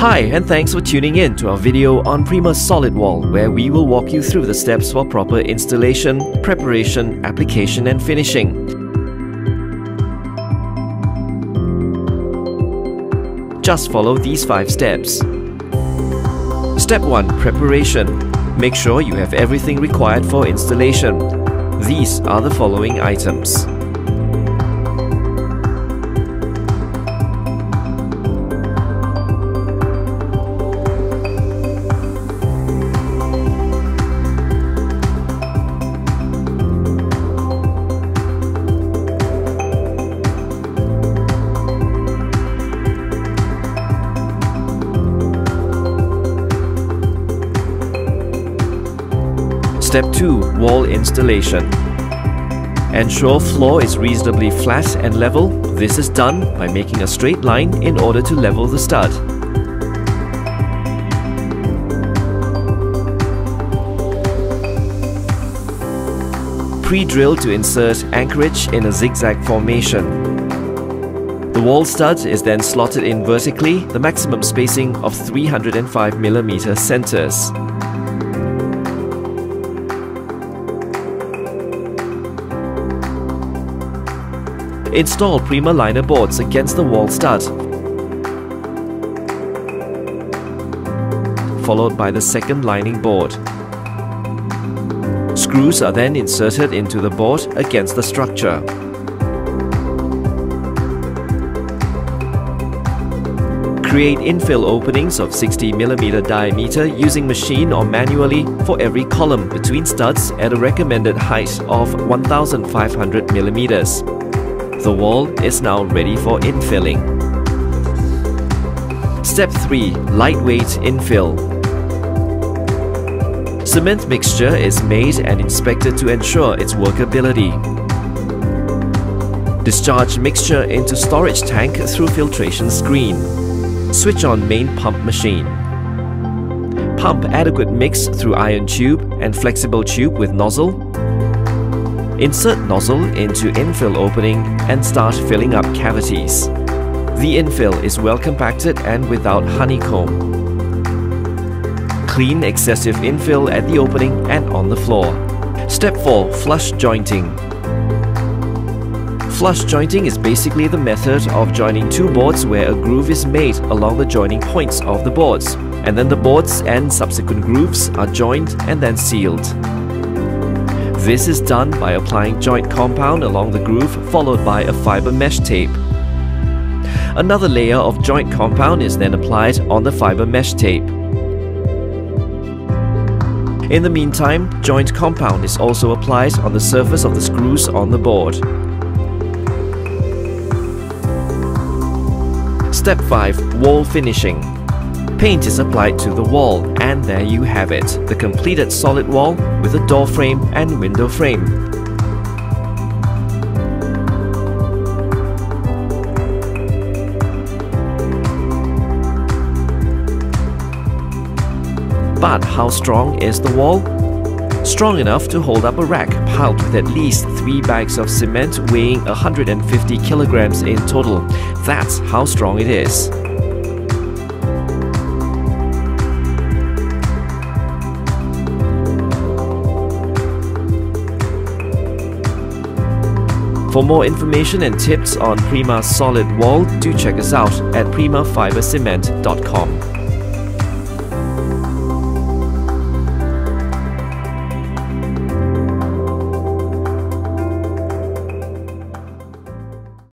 Hi and thanks for tuning in to our video on Prima Solid Wall where we will walk you through the steps for proper installation, preparation, application and finishing. Just follow these 5 steps. Step 1. Preparation. Make sure you have everything required for installation. These are the following items. Step 2. Wall installation. Ensure floor is reasonably flat and level. This is done by making a straight line in order to level the stud. Pre-drill to insert anchorage in a zigzag formation. The wall stud is then slotted in vertically, the maximum spacing of 305mm centers. Install Prima liner boards against the wall stud, followed by the second lining board. Screws are then inserted into the board against the structure. Create infill openings of 60mm diameter using machine or manually for every column between studs at a recommended height of 1500mm. The wall is now ready for infilling. Step 3. Lightweight infill. Cement mixture is made and inspected to ensure its workability. Discharge mixture into storage tank through filtration screen. Switch on main pump machine. Pump adequate mix through iron tube and flexible tube with nozzle Insert nozzle into infill opening and start filling up cavities. The infill is well compacted and without honeycomb. Clean excessive infill at the opening and on the floor. Step 4. Flush jointing. Flush jointing is basically the method of joining two boards where a groove is made along the joining points of the boards, and then the boards and subsequent grooves are joined and then sealed. This is done by applying joint compound along the groove followed by a fiber mesh tape. Another layer of joint compound is then applied on the fiber mesh tape. In the meantime, joint compound is also applied on the surface of the screws on the board. Step 5. Wall Finishing Paint is applied to the wall and there you have it, the completed solid wall with a door frame and window frame. But how strong is the wall? Strong enough to hold up a rack piled with at least 3 bags of cement weighing 150 kilograms in total. That's how strong it is. For more information and tips on Prima Solid Wall, do check us out at primafibercement.com.